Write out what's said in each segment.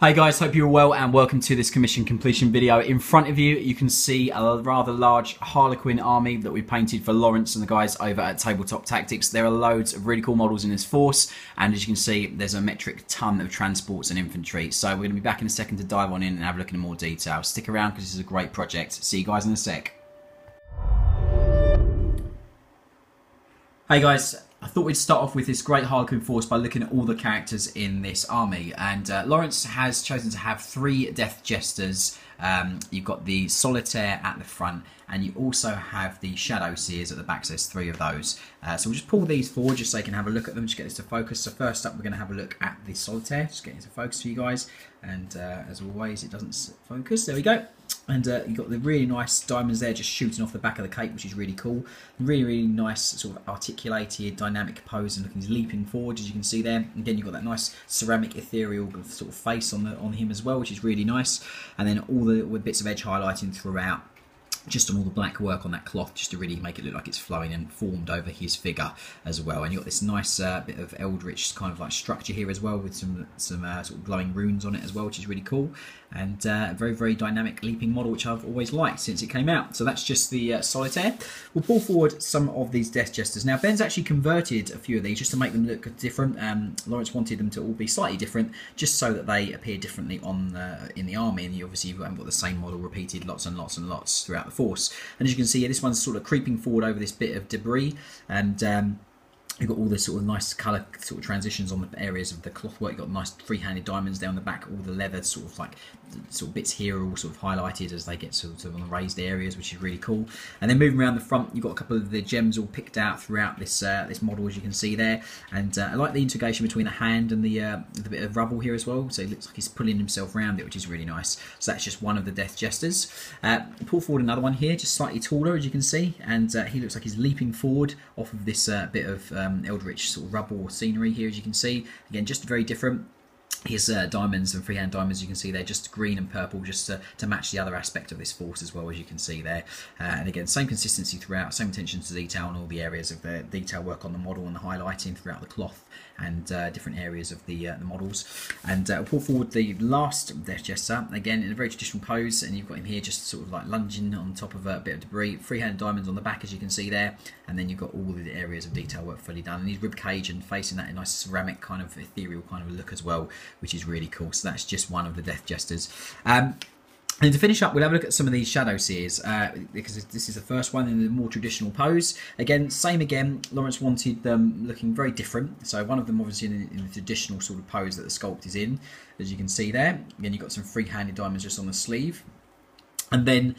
Hi guys, hope you're well and welcome to this commission completion video. In front of you, you can see a rather large Harlequin army that we painted for Lawrence and the guys over at Tabletop Tactics. There are loads of really cool models in this force and as you can see, there's a metric ton of transports and infantry. So we're going to be back in a second to dive on in and have a look in more detail. Stick around because this is a great project. See you guys in a sec. Hey guys, I thought we'd start off with this great Harlequin force by looking at all the characters in this army. And uh, Lawrence has chosen to have three Death Jesters. Um, you've got the Solitaire at the front, and you also have the Shadow Seers at the back. So there's three of those. Uh, so we'll just pull these forward just so you can have a look at them, just get this to focus. So first up, we're going to have a look at the Solitaire, just getting to focus for you guys. And uh, as always, it doesn't focus. There we go. And uh, you've got the really nice diamonds there just shooting off the back of the cape, which is really cool. Really, really nice sort of articulated, dynamic pose and looking leaping forward, as you can see there. Again, you've got that nice ceramic ethereal sort of face on the on him as well, which is really nice. And then all the bits of edge highlighting throughout just on all the black work on that cloth just to really make it look like it's flowing and formed over his figure as well. And you've got this nice uh, bit of eldritch kind of like structure here as well with some some uh, sort of glowing runes on it as well which is really cool. And uh, a very very dynamic leaping model which I've always liked since it came out. So that's just the uh, solitaire. We'll pull forward some of these death jesters. Now Ben's actually converted a few of these just to make them look different. Um, Lawrence wanted them to all be slightly different just so that they appear differently on in the army. And you obviously you've got the same model repeated lots and lots and lots throughout the force. And as you can see, here this one's sort of creeping forward over this bit of debris, and um, You've got all this sort of nice colour sort of transitions on the areas of the cloth work. You've got nice free-handed diamonds down the back. All the leather sort of like sort of bits here are all sort of highlighted as they get sort of on the raised areas, which is really cool. And then moving around the front, you've got a couple of the gems all picked out throughout this uh, this model, as you can see there. And uh, I like the integration between the hand and the uh, the bit of rubble here as well. So it looks like he's pulling himself around it, which is really nice. So that's just one of the Death Jesters. Uh, pull forward another one here, just slightly taller, as you can see, and uh, he looks like he's leaping forward off of this uh, bit of um, Um, Eldritch sort of rubble scenery here, as you can see. Again, just very different. His uh, diamonds and freehand diamonds, you can see they're just green and purple, just to, to match the other aspect of this force as well, as you can see there. Uh, and again, same consistency throughout, same attention to detail on all the areas of the detail work on the model and the highlighting throughout the cloth and uh, different areas of the, uh, the models. And uh, pull forward the last Death Jester, again in a very traditional pose, and you've got him here just sort of like lunging on top of a bit of debris. Freehand diamonds on the back, as you can see there, and then you've got all the areas of detail work fully done. And his rib cage and facing that a nice ceramic kind of ethereal kind of look as well, which is really cool. So that's just one of the Death Jesters. Um, and to finish up, we'll have a look at some of these Shadow Seers, uh, because this is the first one in the more traditional pose. Again, same again, Lawrence wanted them looking very different. So one of them obviously in, in the traditional sort of pose that the sculpt is in, as you can see there. Again, you've got some free-handed diamonds just on the sleeve. And then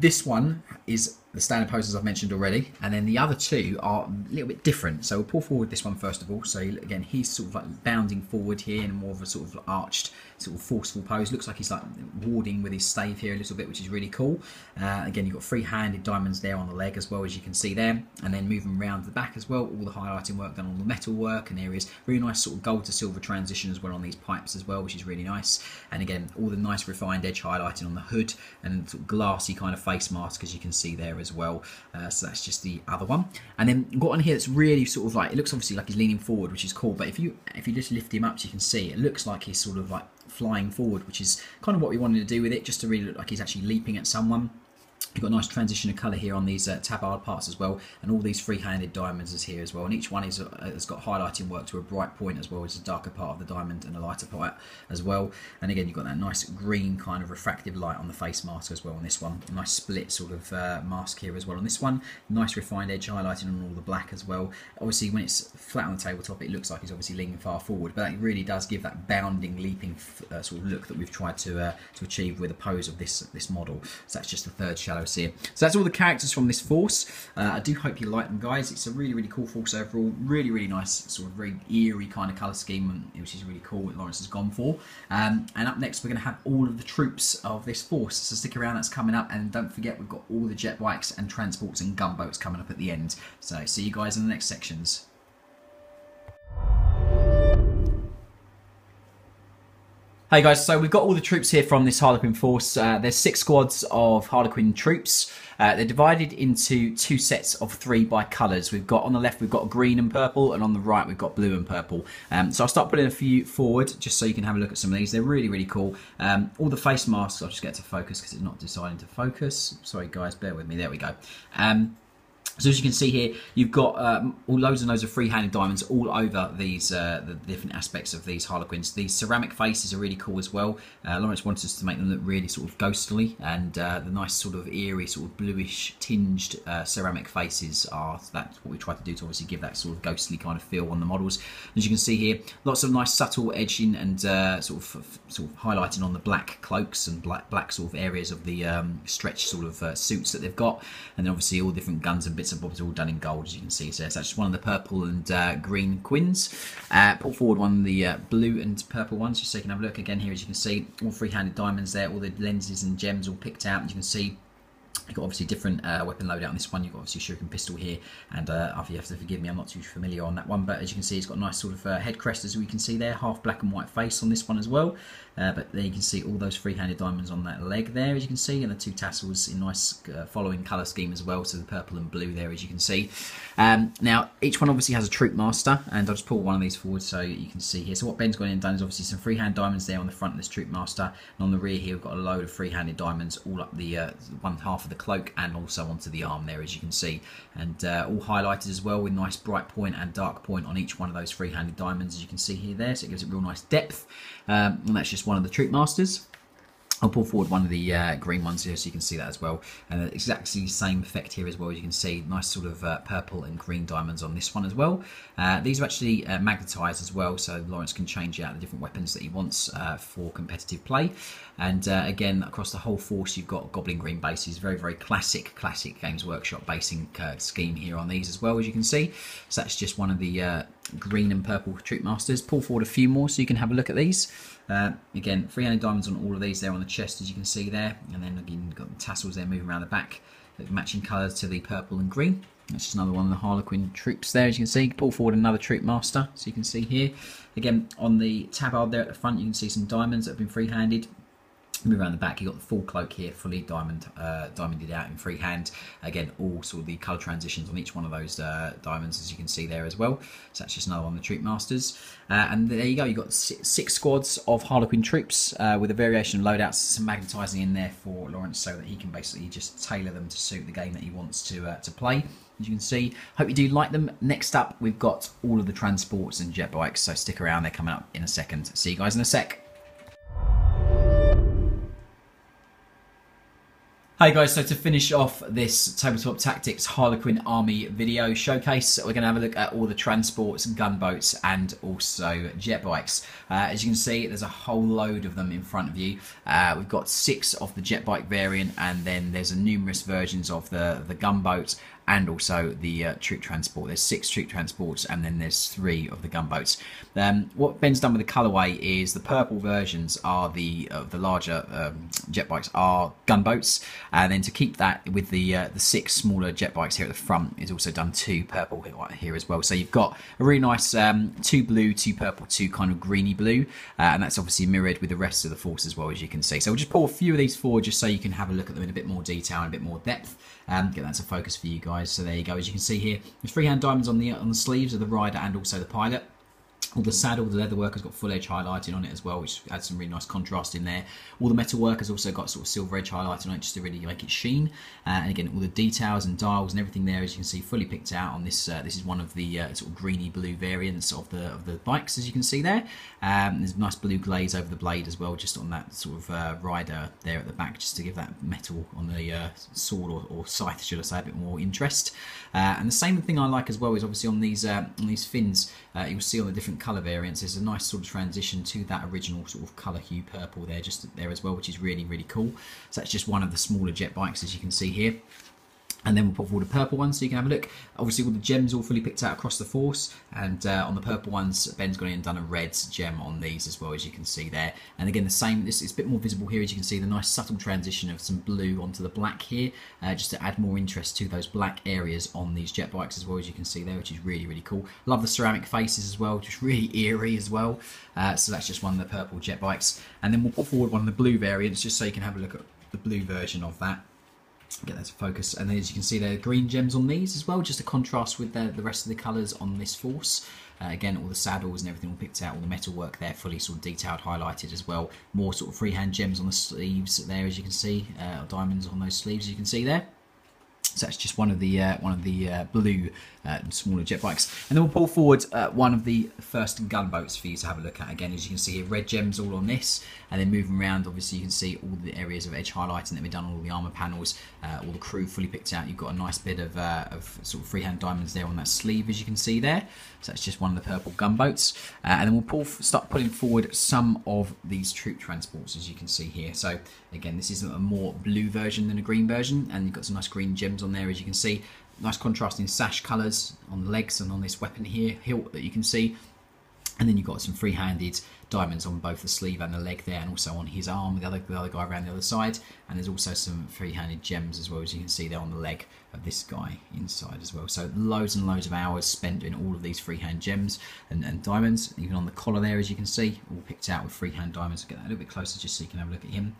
this one is the standard poses I've mentioned already, and then the other two are a little bit different. So we'll pull forward this one first of all. So again, he's sort of like bounding forward here in more of a sort of arched, sort of forceful pose. Looks like he's like warding with his stave here a little bit, which is really cool. Uh, again, you've got free-handed diamonds there on the leg as well as you can see there, and then moving around the back as well. All the highlighting work done on the metal work and areas. Really nice sort of gold to silver transition as well on these pipes as well, which is really nice. And again, all the nice refined edge highlighting on the hood and sort of glassy kind of face mask as you can see there as well. Uh, so that's just the other one. And then got on here that's really sort of like it looks obviously like he's leaning forward, which is cool. But if you if you just lift him up, so you can see it looks like he's sort of like flying forward, which is kind of what we wanted to do with it, just to really look like he's actually leaping at someone. You've got a nice transition of colour here on these uh, tabard parts as well, and all these free-handed diamonds is here as well. And each one is uh, has got highlighting work to a bright point as well as a darker part of the diamond and a lighter part as well. And again, you've got that nice green kind of refractive light on the face mask as well on this one. A nice split sort of uh, mask here as well on this one. Nice refined edge highlighting on all the black as well. Obviously, when it's flat on the tabletop, it looks like he's obviously leaning far forward, but that really does give that bounding, leaping uh, sort of look that we've tried to uh, to achieve with the pose of this this model. So that's just the third seer. So that's all the characters from this force. Uh, I do hope you like them, guys. It's a really, really cool force overall. Really, really nice, sort of very eerie kind of colour scheme, which is really cool what Lawrence has gone for. Um, and up next, we're going to have all of the troops of this force. So stick around, that's coming up. And don't forget, we've got all the jet bikes and transports and gunboats coming up at the end. So see you guys in the next sections. Hey guys, so we've got all the troops here from this Harlequin force. Uh, there's six squads of Harlequin troops. Uh, they're divided into two sets of three by colours. We've got on the left, we've got green and purple, and on the right, we've got blue and purple. Um, so I'll start putting a few forward just so you can have a look at some of these. They're really, really cool. Um, all the face masks, I'll just get to focus because it's not deciding to focus. Sorry, guys, bear with me. There we go. Um, so as you can see here, you've got um, all loads and loads of free-handed diamonds all over these uh, the different aspects of these Harlequins. These ceramic faces are really cool as well. Uh, Lawrence wanted us to make them look really sort of ghostly, and uh, the nice sort of eerie, sort of bluish tinged uh, ceramic faces are that's what we tried to do to obviously give that sort of ghostly kind of feel on the models. As you can see here, lots of nice subtle edging and uh, sort of sort of highlighting on the black cloaks and black black sort of areas of the um, stretch sort of uh, suits that they've got, and then obviously all different guns and bits bits and bobs all done in gold, as you can see. So that's just one of the purple and uh, green quins. Uh, pull forward one of the uh, blue and purple ones, just so you can have a look again here. As you can see, all free-handed diamonds there, all the lenses and gems all picked out. As you can see, You've got obviously different uh, weapon loadout on this one. You've got obviously shuriken pistol here, and uh, you have to forgive me, I'm not too familiar on that one. But as you can see, it's got a nice sort of uh, head crest, as we can see there, half black and white face on this one as well. Uh, but there you can see all those free-handed diamonds on that leg there, as you can see, and the two tassels in nice uh, following colour scheme as well. So the purple and blue there, as you can see. Um, now each one obviously has a troop master, and I'll just pull one of these forward so you can see here. So what Ben's gone in and done is obviously some freehand diamonds there on the front of this troop master, and on the rear here we've got a load of free-handed diamonds all up the uh, one half of the cloak and also onto the arm there, as you can see, and uh, all highlighted as well with nice bright point and dark point on each one of those free-handed diamonds, as you can see here there. So it gives it real nice depth, um, and that's just one of the troop masters. I'll pull forward one of the uh, green ones here so you can see that as well. And exactly the same effect here as well. As you can see, nice sort of uh, purple and green diamonds on this one as well. Uh, these are actually uh, magnetized as well, so Lawrence can change out the different weapons that he wants uh, for competitive play. And again, across the whole force, you've got Goblin Green bases. Very, very classic, classic Games Workshop basing scheme here on these as well, as you can see. So that's just one of the green and purple troop masters. Pull forward a few more so you can have a look at these. Uh, again, 300 diamonds on all of these there on the chest, as you can see there. And then again, got the tassels there moving around the back, matching colours to the purple and green. That's just another one of the Harlequin troops there, as you can see. Pull forward another troop master, so you can see here. Again, on the tabard there at the front, you can see some diamonds that have been free-handed. Move around the back, you've got the full cloak here, fully diamond, uh, diamonded out in freehand. Again, all sort of the colour transitions on each one of those uh, diamonds, as you can see there as well. So that's just another one of the troop masters. Uh, and there you go, you've got six, squads of Harlequin troops uh, with a variation of loadouts, some magnetising in there for Lawrence so that he can basically just tailor them to suit the game that he wants to, uh, to play as you can see. Hope you do like them. Next up, we've got all of the transports and jet bikes, so stick around, they're coming up in a second. See you guys in a sec. Hi guys, so to finish off this Tabletop Tactics Harlequin Army video showcase, we're going to have a look at all the transports, gunboats and also jet bikes. Uh, as you can see, there's a whole load of them in front of you. Uh, we've got six of the jet bike variant and then there's a numerous versions of the, the gunboat and also the uh, troop transport. There's six troop transports and then there's three of the gunboats. Um, what Ben's done with the colorway is the purple versions are the uh, the larger um, jet bikes are gunboats, and then to keep that with the uh, the six smaller jet bikes here at the front is also done two purple here as well. So you've got a really nice um, two blue, two purple, two kind of greeny blue, uh, and that's obviously mirrored with the rest of the force as well as you can see. So we'll just pull a few of these forward just so you can have a look at them in a bit more detail and a bit more depth. Um, get that to focus for you guys. So there you go. As you can see here, there's freehand diamonds on the on the sleeves of the rider and also the pilot. All the saddle, the leather work has got full edge highlighting on it as well, which adds some really nice contrast in there. All the metal work has also got sort of silver edge highlighting on it just to really make it sheen. Uh, and again, all the details and dials and everything there, as you can see, fully picked out on this. Uh, this is one of the uh, sort of greeny blue variants of the of the bikes, as you can see there. Um, there's nice blue glaze over the blade as well, just on that sort of uh, rider there at the back, just to give that metal on the uh, sword or, or, scythe, should I say, a bit more interest. Uh, and the same thing I like as well is obviously on these on these fins, you'll see on the different colour variants. There's a nice sort of transition to that original sort of colour hue purple there, just there as well, which is really, really cool. So that's just one of the smaller jet bikes, as you can see here and then we'll put forward a purple one so you can have a look. Obviously all the gems all fully picked out across the force and uh, on the purple ones Ben's gone in and done a red gem on these as well as you can see there. And again the same, this is a bit more visible here as you can see the nice subtle transition of some blue onto the black here uh, just to add more interest to those black areas on these jet bikes as well as you can see there which is really really cool. Love the ceramic faces as well, just really eerie as well. Uh, so that's just one of the purple jet bikes and then we'll put forward one of the blue variants just so you can have a look at the blue version of that get that to focus. And then as you can see there are green gems on these as well just to contrast with the, the rest of the colors on this force. Uh, again all the saddles and everything all picked out all the metal work there fully sort of detailed highlighted as well. More sort of freehand gems on the sleeves there as you can see uh, diamonds on those sleeves as you can see there. So that's just one of the uh, one of the uh, blue uh, smaller jet bikes. And then we'll pull forward uh, one of the first gunboats for you to have a look at. Again, as you can see here, red gems all on this. And then moving around, obviously you can see all the areas of edge highlighting that we've done, all the armour panels, uh, all the crew fully picked out. You've got a nice bit of, of sort of freehand diamonds there on that sleeve, as you can see there. So that's just one of the purple gunboats. Uh, and then we'll pull, start putting forward some of these troop transports, as you can see here. So again, this is a more blue version than a green version. And you've got some nice green gems on there, as you can see nice contrasting sash colours on the legs and on this weapon here, hilt that you can see. And then you've got some free-handed diamonds on both the sleeve and the leg there, and also on his arm, the other, the other guy around the other side. And there's also some free-handed gems as well, as you can see there on the leg of this guy inside as well. So loads and loads of hours spent doing all of these freehand gems and, and diamonds. Even on the collar there, as you can see, all picked out with freehand diamonds. I'll get that a little bit closer just so you can have a look at him.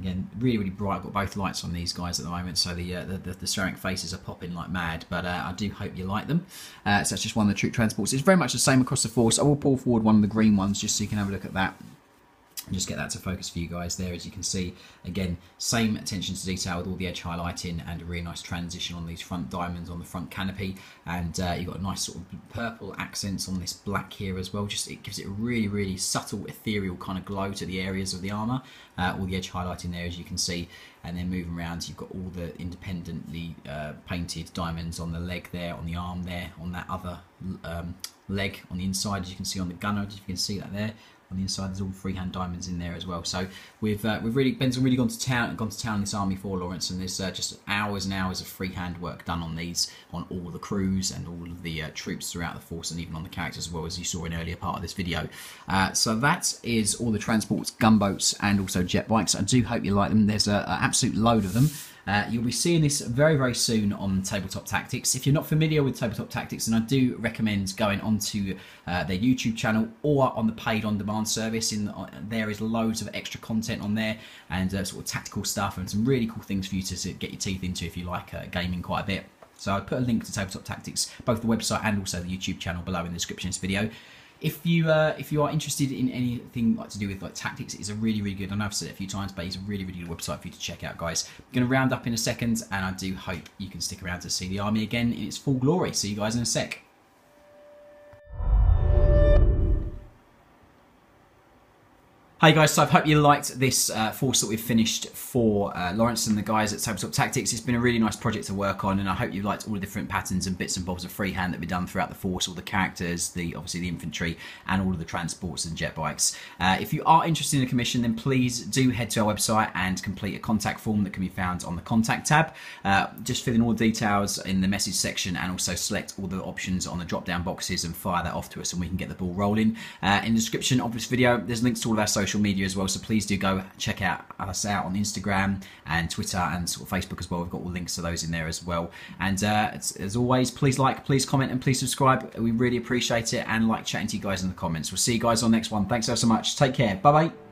Again, really, really bright. I've got both lights on these guys at the moment, so the uh, the, the, the, ceramic faces are popping like mad. But uh, I do hope you like them. Uh, so that's just one of the troop transports. It's very much the same across the force. I will pull forward one of the green ones just so you can have a look at that just get that to focus for you guys there. As you can see again same attention to detail with all the edge highlighting and a really nice transition on these front diamonds on the front canopy. And uh, you've got a nice sort of purple accents on this black here as well. Just it gives it a really really subtle ethereal kind of glow to the areas of the armor uh, all the edge highlighting there as you can see. And then moving around you've got all the independently uh, painted diamonds on the leg there on the arm there on that other um, leg on the inside as you can see on the gunner if you can see that there on the inside there's all freehand diamonds in there as well. So we've uh, we've really Ben's really gone to town gone to town this army for Lawrence and there's uh, just hours and hours of freehand work done on these on all the crews and all of the uh, troops throughout the force and even on the characters as well as you saw in earlier part of this video. Uh, so that is all the transports gunboats and also jet bikes. I do hope you like them. There's an absolute load of them uh, you'll be seeing this very, very soon on Tabletop Tactics. If you're not familiar with Tabletop Tactics, then I do recommend going onto uh, their YouTube channel or on the paid on demand service. In uh, There is loads of extra content on there and uh, sort of tactical stuff and some really cool things for you to, to get your teeth into if you like uh, gaming quite a bit. So I put a link to Tabletop Tactics, both the website and also the YouTube channel below in the description of this video if you uh, if you are interested in anything like to do with like tactics, it's a really really good. I know I've said it a few times, but it's a really really good website for you to check out, guys. I'm going to round up in a second, and I do hope you can stick around to see the army again in its full glory. See you guys in a sec. Hi guys, so I hope you liked this uh, force that we've finished for uh, Lawrence and the guys at Tabletop Tactics. It's been a really nice project to work on and I hope you liked all the different patterns and bits and bobs of freehand that we've done throughout the force, all the characters, the obviously the infantry and all of the transports and jet bikes. Uh, if you are interested in a commission then please do head to our website and complete a contact form that can be found on the contact tab. Uh, just fill in all the details in the message section and also select all the options on the drop down boxes and fire that off to us and we can get the ball rolling. Uh, in the description of this video there's links to all of our social social media as well. So please do go check out us out on Instagram and Twitter and sort of Facebook as well. We've got all links to those in there as well. And uh, as always, please like, please comment, and please subscribe. We really appreciate it and like chatting to you guys in the comments. We'll see you guys on the next one. Thanks so, so much. Take care. Bye bye.